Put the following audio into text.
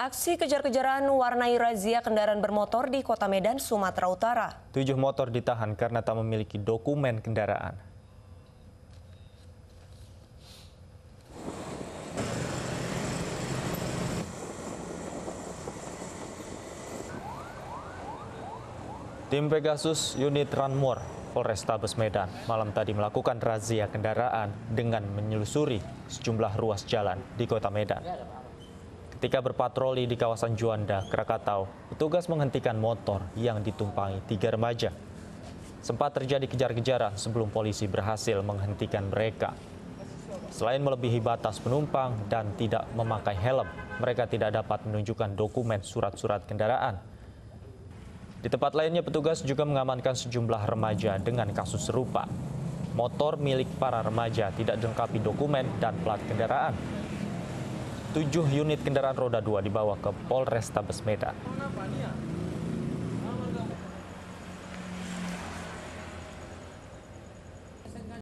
Aksi kejar-kejaran warnai razia kendaraan bermotor di Kota Medan, Sumatera Utara. Tujuh motor ditahan karena tak memiliki dokumen kendaraan. Tim Pegasus Unit Ranmor Polrestabes Medan malam tadi melakukan razia kendaraan dengan menyelusuri sejumlah ruas jalan di kota Medan. Ketika berpatroli di kawasan Juanda, Krakatau, petugas menghentikan motor yang ditumpangi tiga remaja. Sempat terjadi kejar-kejaran sebelum polisi berhasil menghentikan mereka. Selain melebihi batas penumpang dan tidak memakai helm, mereka tidak dapat menunjukkan dokumen surat-surat kendaraan di tempat lainnya petugas juga mengamankan sejumlah remaja dengan kasus serupa. Motor milik para remaja tidak dilengkapi dokumen dan plat kendaraan. Tujuh unit kendaraan roda dua dibawa ke Polrestabes Medan.